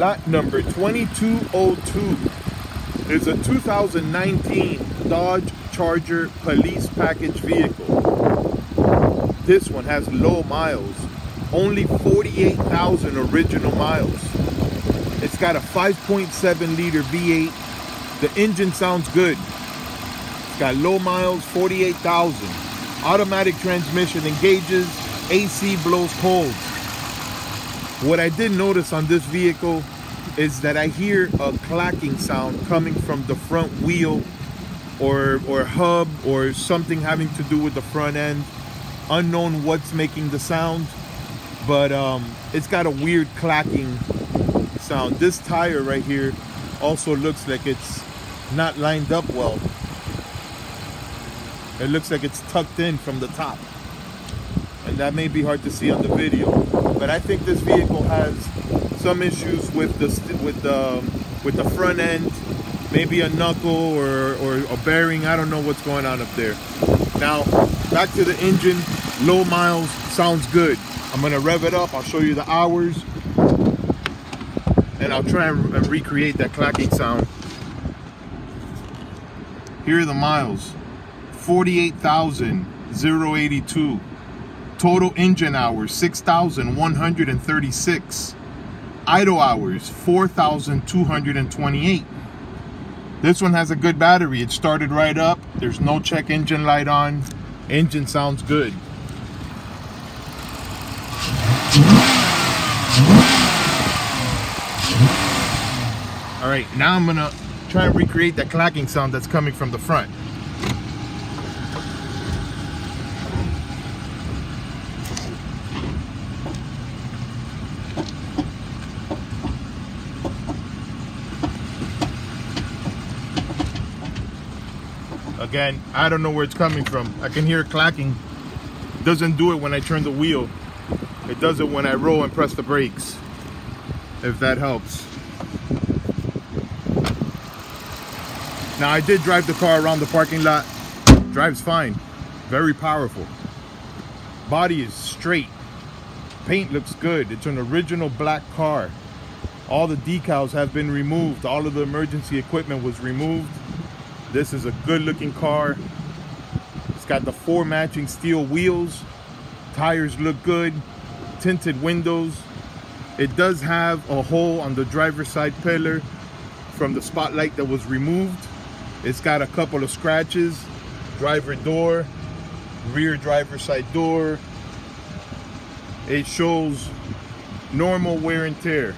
lot number 2202 is a 2019 Dodge Charger police package vehicle. This one has low miles, only 48,000 original miles. It's got a 5.7 liter V8. The engine sounds good. It's got low miles, 48,000. Automatic transmission engages, AC blows cold. What I did notice on this vehicle is that I hear a clacking sound coming from the front wheel or or hub or something having to do with the front end. Unknown what's making the sound, but um, it's got a weird clacking sound. This tire right here also looks like it's not lined up well. It looks like it's tucked in from the top. And that may be hard to see on the video. But I think this vehicle has some issues with the with the with the front end, maybe a knuckle or, or a bearing. I don't know what's going on up there. Now, back to the engine, low miles, sounds good. I'm gonna rev it up, I'll show you the hours, and I'll try and recreate that clacking sound. Here are the miles, 48,082. Total engine hours, 6,136. Idle hours, 4,228. This one has a good battery. It started right up. There's no check engine light on. Engine sounds good. All right, now I'm gonna try and recreate that clacking sound that's coming from the front. Again, I don't know where it's coming from. I can hear clacking. It doesn't do it when I turn the wheel. It does it when I roll and press the brakes. If that helps. Now I did drive the car around the parking lot. Drives fine. Very powerful. Body is straight. Paint looks good. It's an original black car. All the decals have been removed. All of the emergency equipment was removed. This is a good looking car. It's got the four matching steel wheels. Tires look good. Tinted windows. It does have a hole on the driver's side pillar from the spotlight that was removed. It's got a couple of scratches. Driver door, rear driver side door. It shows normal wear and tear.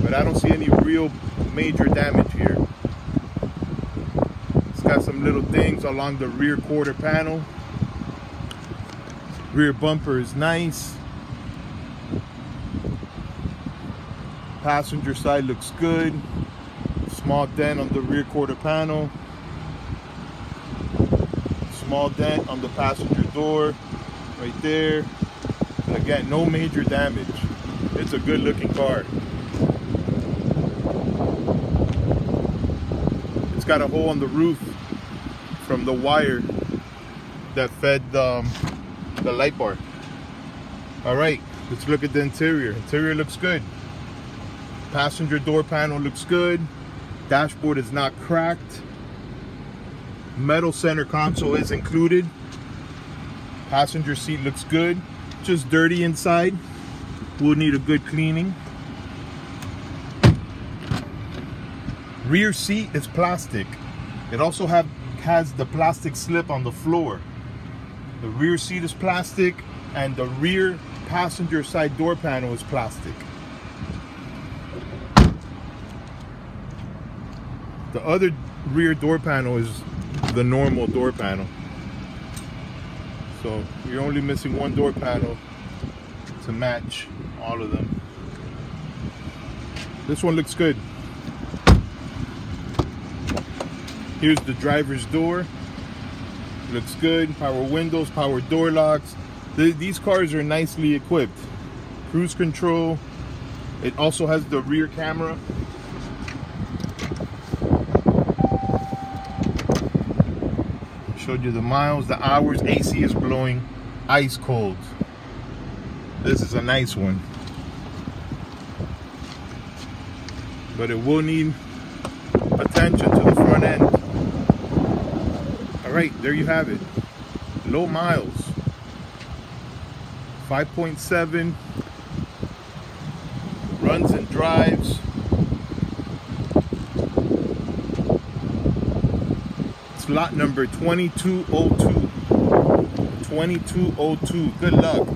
But I don't see any real major damage here some little things along the rear quarter panel. Rear bumper is nice. Passenger side looks good. Small dent on the rear quarter panel. Small dent on the passenger door right there. again, no major damage. It's a good looking car. It's got a hole on the roof from the wire that fed um, the light bar. All right, let's look at the interior. Interior looks good. Passenger door panel looks good. Dashboard is not cracked. Metal center console is included. Passenger seat looks good. Just dirty inside. Will need a good cleaning. Rear seat is plastic. It also have has the plastic slip on the floor. The rear seat is plastic and the rear passenger side door panel is plastic. The other rear door panel is the normal door panel. So you're only missing one door panel to match all of them. This one looks good. Here's the driver's door. Looks good. Power windows, power door locks. The, these cars are nicely equipped. Cruise control. It also has the rear camera. Showed you the miles, the hours. AC is blowing ice cold. This is a nice one. but it will need attention to the front end. Right, there you have it. Low miles. 5.7 runs and drives. It's lot number 2202. 2202. Good luck.